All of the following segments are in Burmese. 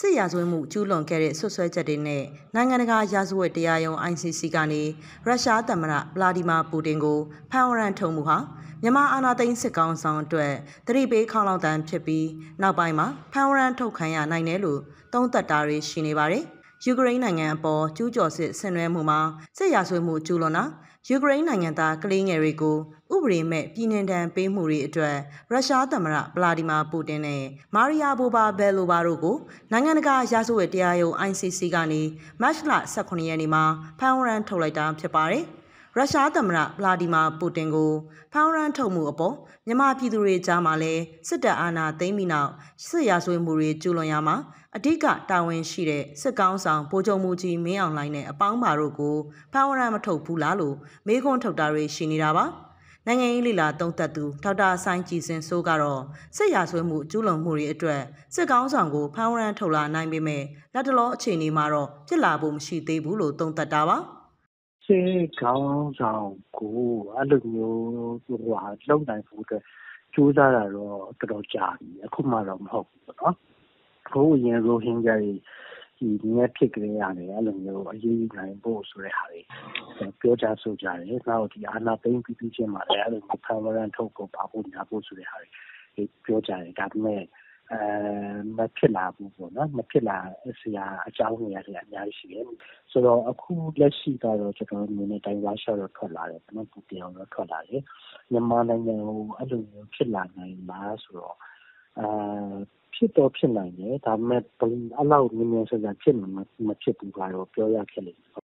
စစ်ရာဇဝတ်မှုကျူးလွန်ခဲ့တဲ့ဆွဆွဲချက်တွေနဲ့နိုင်ငံတကာရာဇဝတ်တရားရုံး ICC ကနေရုရှားသမ္မတဗလာဒီမာပူတင်ကိုဖမ်းဝရမ်းထုတ်မှုဟာမြန်မာအာဏာသိမ်းစစ်ကောင်ဆောင်အတွက်တတိပေးခေါင်းလောက်တန်းဖြစ်ပြီးနောက်ပိုင်းမှာဖမ်းဝရမ်းထုတ်ခံရနိုင်တယ်လို့သုံးသပ်တာတွေရှိနေပါတယ်။ ယူကရိန်းနိုင်ငံအပေါ်ကျူးကျော်စစ်ဆင်နွှဲမှုမှာစစ်ရာဇဝတ်မှုကျူးလွန်တာယူကရိန်းနိုင်ငံသားကလေးငယ်တွေကိုဥပဒေမဲ့ပြည်နှင်ဒဏ်ပေးမှုတွေအတွက်ရုရှားသမ္မတဗလာဒီမာပူတင်နဲ့မာရီယာဘိုဘာဘယ်လိုဘာတို့ကိုနိုင်ငံတကာရာဇဝတ်တရားရုံး ICC ကနေမတ်လ18ရက်နေ့မှာဖမ်းဝရမ်းထုတ်လိုက်တာဖြစ်ပါတယ်။ ရုရှားသမ္မတဗလာဒီမာပူတင်ကိုဖောင်းရန်ထုတ်မှုအပေါ်မြန်မာပြည်သူတွေကြားမှာလည်းစစ်တပ်အာဏာသိမ်းပြီးနောက်စစ်ရာဇဝတ်မှုတွေကျူးလွန်ရမှာအဓိကတာဝန်ရှိတဲ့စစ်ကောင်းဆောင်ဗိုလ်ချုပ်မှုကြီးမင်းအောင်လှိုင်နဲ့အပေါင်းပါတို့ကိုဖောင်းရန်မထုတ်ဘူးလားလို့မေးခွန်းထုတ်တာတွေရှိနေတာပါနိုင်ငံရေးလီလာတုံးသက်သူဒေါက်တာဆိုင်ကြည်စင်ဆိုးကတော့စစ်ရာဇဝတ်မှုကျူးလွန်မှုတွေအတွက်စစ်ကောင်းဆောင်ကိုဖောင်းရန်ထုတ်လာနိုင်ပေမဲ့လက်တလောအခြေအနေမှာတော့ဖြစ်လာဖို့မရှိသေးဘူးလို့တုံးသက်တာပါ။ စစ်ခေါင်းဆောင်ကို အဲ့လိုမျိုးလုပ်နိုင်ဖို့အတွက် ကြိုးစားတာတော့ တော်တော်ကြာပြီ။အခုမှတော့ မဟုတ်ဘူးပေါ့နော်။ဟိုးအရင် ရိုဟင်ဂျာတွေမြဲဖြစ်ကတည်းကနေအဲ့လိုမျိုး အရေးယူနိုင်ဖို့ဆိုတဲ့ဟာတွေ ပြောကြဆိုကြတယ်။နောက်ဒီအာဏာသိမ်းပြီးပြီးချင်းမှာလည်းအဲ့လိုမျိုးဖမ်းဝရမ်းထုတ်ဖို့ ဘာဖို့ညာဖို့ ဆိုတဲ့ဟာတွေ ပြောကြတယ်။ဒါပေမဲ့အဲ မဖြစ်လာဘူးပေါ့နော်မဖြစ်လာစရာအကြောင်းတွေအများကြီးရှိတယ်ဆိုတော့အခုလက်ရှိကတော့ကျွန်တော်မြင်တဲ့တိုင်းရုရှားတော့ထွက်လာတယ်နော်ပူတင်တော့ထွက်လာတယ်မြန်မာနိုင်ငံကိုအဲ့လိုမျိုးဖြစ်လာနိုင်လားဆိုတော့အာဖြစ်တော့ဖြစ်နိုင်တယ်ဒါပေမဲ့အဲ့လောက်မြင်မြင်ဆန်ဆန်ဖြစ်မှာမဖြစ်ဘူးကတော့ပြောရခဲ့လိမ့်မယ်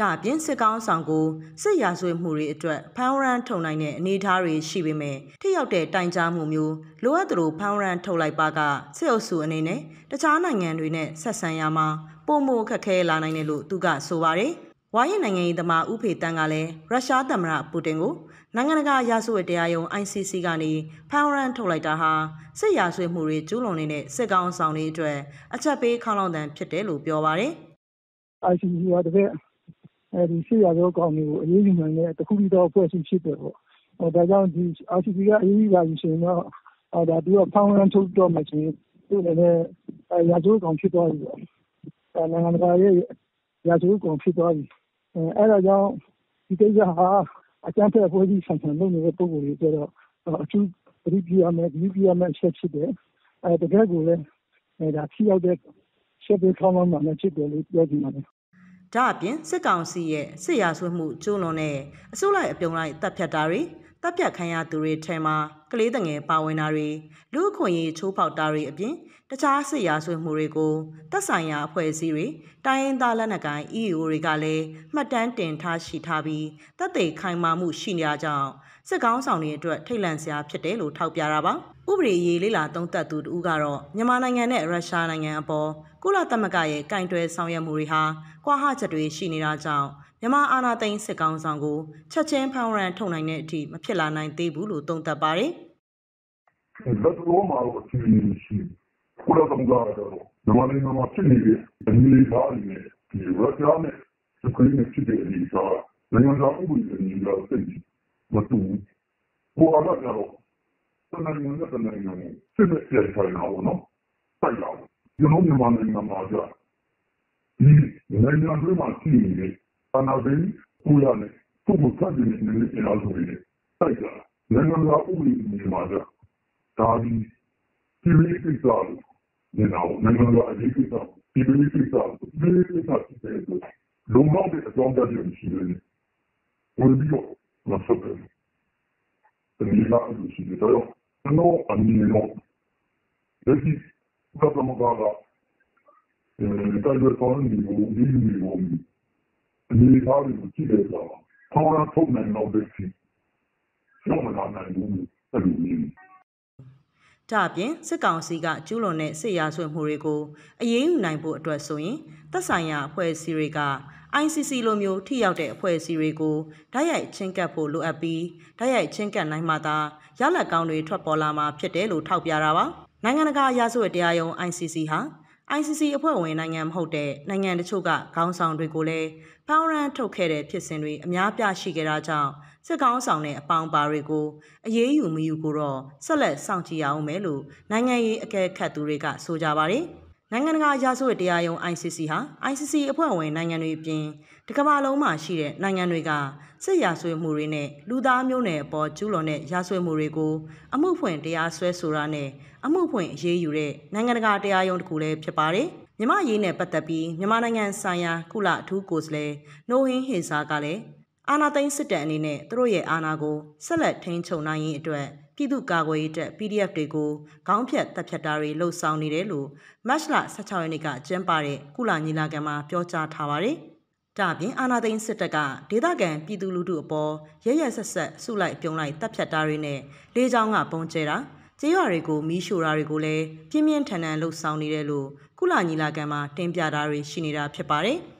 ဒါအပြင်စစ်ကောင်းဆောင်ကိုစစ်ရာဇဝတ်မှုတွေအတွက်ဖမ်းဝရမ်းထုတ်နိုင်တဲ့အနေအထားတွေရှိပေမဲ့ထိရောက်တဲ့တိုင်ကြားမှုမျိုးလိုအပ်သလိုဖမ်းဝရမ်းထုတ်လိုက်ပါကစစ်အုပ်စုအနေနဲ့တခြားနိုင်ငံတွေနဲ့ဆက်ဆံရမှာပုံမခက်ခဲလာနိုင်တယ်လို့သူကဆိုပါတယ်။ဝါရင်နိုင်ငံရေးသမားဥဖေတန်းကလည်းရုရှားသမ္မတပူတင်ကိုနိုင်ငံတကာရာဇဝတ်တရားရုံး ICC ကနေဖမ်းဝရမ်းထုတ်လိုက်တာဟာစစ်ရာဇဝတ်မှုတွေကျူးလွန်နေတဲ့စစ်ကောင်ဆောင်တွေအတွက်အချက်ပေးခေါင်းလောင်တန်ဖြစ်တယ်လို့ပြောပါတယ်။ ICC ကတကယ်အဲ ဒီစစ်ရာဇဝတ်ကောင်တွေကို အရေးယူနိုင်တဲ့ တခုတည်းသော အဖွဲ့အစည်းဖြစ်တယ်ပေါ့။ဒါကြောင့်ဒီ ICC က အရေးယူလာပြီဆိုရင်တော့ဒါသူက ဖမ်းဝရမ်းထုတ်တော့မယ်ဆိုရင် သူ့အနေနဲ့ ရာဇဝတ်ကောင်ဖြစ်သွားပြီပေါ့။နိုင်ငံတကာရဲ့ ရာဇဝတ်ကောင်ဖြစ်သွားပြီ။အဲဒါကြောင့် ဒီကိစ္စဟာ အကြမ်းဖက်အဖွဲ့အစည်းဆန်ဆန် လုပ်နေတဲ့ ပုဂ္ဂိုလ်တွေအတွက်တော့ အထူးသတိပြုရမယ့်၊ဂရုပြုရမယ့်အချက်ဖြစ်တယ်။တကယ့်ကိုလည်း ထိရောက်တဲ့ ရှေ့ပေးခေါင်းလောင်းတာလည်း ဖြစ်တယ်လို့ ပြောချင်ပါတယ် ဒါအပြင်စစ်ကောင်စီရဲ့စစ်ရာဇဝတ်မှုကျူးလွန်တဲ့အစိုးလိုက်အပြုံလိုက်တပ်ဖြတ်တာတွေ တပ်ဖြတ်ခံရသူတွေထဲမှာကလေးတငယ်ပါဝင်တာတွေလူအခွင့်အရေးချိုးဖောက်တာတွေအပြင်တခြားစစ်ရာဇဝတ်မှုတွေကိုတပ်ဆိုင်ရာအဖွဲ့အစည်းတွေတိုင်းရင်းသားလက်နက်ကိုင် EAO တွေကလည်းမှတ်တမ်းတင်ထားရှိထားပြီးတပ်သိခိုင်မာမှုရှိနေကြကြောင်းစစ်ကောင်းဆောင်တွေအတွက်ထိတ်လန့်စရာဖြစ်တယ်လို့ထောက်ပြတာပါဥပဒေရေးလေးလာသုံးသပ်သူတူကတော့မြန်မာနိုင်ငံနဲ့ရုရှားနိုင်ငံအပေါ်ကုလသမဂ္ဂရဲ့ကင်တွယ်ဆောင်ရွက်မှုတွေဟာကွာဟချက်တွေရှိနေတာကြောင့်မြန်မာအာဏာသိမ်းစစ်ကောင်ဆောင်ကိုချက်ချင်းဖောင်းရန်ထုတ်နိုင်တဲ့အထိမဖြစ်လာနိုင်သေးဘူးလို့သုံးသပ်ပါတယ်။လက်တော်မှာတော့အချင်းရှိကုလသမဂ္ဂကတော့မြန်မာနိုင်ငံမှာဖြစ်နေတဲ့အနေအထားတွေနဲ့ဒီရုရှားနဲ့ယူကရိန်းနဲ့ဖြစ်တဲ့အနေအထားနိုင်ငံသားဥပဒေအနေအထားသိမတူဘူး။ဟိုကတော့တနိုင်ငံနဲ့တနိုင်ငံကိုစစ်နဲ့ပြန်ထိုင်တာပေါ့နော်။တိုက်လာကျွန်တော်မြန်မာနိုင်ငံမှာကြဒီနိုင်ငံတွင်းမှာရှိနေတဲ့ အာဏာသိမ်းကိုရနဲ့သူ့ကိုစတင်နေတဲ့နေရာဆိုရင်တိုက်တာနိုင်ငံသားဥပဒေတွေမှာကြဒါဒီဒီလေးကိစ္စလို့နေတော့နိုင်ငံသားအရေးကိစ္စဒီလေးကိစ္စဒီလေးကိစ္စဖြစ်တဲ့လုံလောက်တဲ့အကြောင်းပြချက်ရှိတယ်ဝင်ပြီးတော့မဆက်တယ်ဒီလာလို့ရှိတယ်တော့ကျွန်တော်အမြင်တော့လက်ရှိကပ်မကားကအဲတိုက်ပွဲဆောင်နေကိုဒီလိုမျိုး အနေထားတွေကိုကြည့်တဲ့အခါခေါင်းရထုတ်နိုင်တော့တဲ့စီကျောင်းမလာနိုင်ဘူးအဲ့လိုမျိုးဒါအပြင်စစ်ကောင်စီကကျူးလွန်တဲ့စစ်ရာဇဝတ်မှုတွေကိုအရေးယူနိုင်ဖို့အတွက်ဆိုရင်သက်ဆိုင်ရာအဖွဲ့အစည်းတွေက ICC လိုမျိုးထိရောက်တဲ့အဖွဲ့အစည်းတွေကိုဓာတ်ရိုက်ချင်းကပ်ဖို့လိုအပ်ပြီးဓာတ်ရိုက်ချင်းကပ်နိုင်မှသာရလဒ်ကောင်းတွေထွက်ပေါ်လာမှာဖြစ်တယ်လို့ထောက်ပြတာပါနိုင်ငံတကာရာဇဝတ်တရားရုံး ICC ဟာ ICC အဖွဲ့ဝင်နိုင်ငံမဟုတ်တဲ့နိုင်ငံတချို့ကခေါင်းဆောင်တွေကိုလည်းဖောင်းရန်ထုတ်ခဲ့တဲ့ဖြစ်စဉ်တွေအများပြရှိခဲ့တာကြောင့်စစ်ကောင်းဆောင်တဲ့အပေါင်းပါတွေကိုအရေးယူမယူကိုတော့ဆက်လက်စောင့်ကြည့်ရအောင်မယ်လို့နိုင်ငံရေးအကဲခတ်သူတွေကဆိုကြပါတယ်။ နိုင်ငံတကာရာဇဝတ်တရားရုံး ICC ဟာ ICC အဖွဲ့ဝင်နိုင်ငံတွေအပြင်တကမ္ဘာလုံးမှာရှိတဲ့နိုင်ငံတွေကစစ်ရာဇဝတ်မှုတွေနဲ့လူသားမျိုးနွယ်အပေါ်ကျူးလွန်တဲ့ရာဇဝတ်မှုတွေကိုအမှုဖွင့်တရားစွဲဆိုတာနဲ့အမှုဖွင့်အရေးယူတဲ့နိုင်ငံတကာတရားရုံးတစ်ခုလည်းဖြစ်ပါတယ်။မြန်မာရေးနဲ့ပတ်သက်ပြီးမြန်မာနိုင်ငံဆိုင်ရာကုလအထူးကိုယ်စားလှယ်နိုဟင်းဟေစာကလည်းအာနာသိန်းစစ်တပ်အနေနဲ့သူတို့ရဲ့အာဏာကိုဆက်လက်ထိန်းချုပ်နိုင်ရေးအတွက် ပြည်သူ့ကာကွယ်ရေးတပ် PDF တွေကိုခေါင်းဖြတ်တပ်ဖြတ်တာတွေလှုပ်ဆောင်နေတယ်လို့မတ်လ16ရက်နေ့ကကျင်းပတဲ့ကုလညီလာခံမှာပြောကြားထားပါတယ်။ဒါအပြင်အာနာသိန်းစစ်တပ်ကဒေသခံပြည်သူလူထုအပေါ်ရရဆက်ဆက်ဆုလိုက်ပြုံလိုက်တပ်ဖြတ်တာတွေနဲ့လေးချောင်းကပုံကျဲတာကျေးရွာတွေကိုမီးရှို့တာတွေကိုလည်းပြင်းပြင်းထန်ထန်လှုပ်ဆောင်နေတယ်လို့ကုလညီလာခံမှာတင်ပြတာတွေရှိနေတာဖြစ်ပါတယ်။